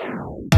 Wow.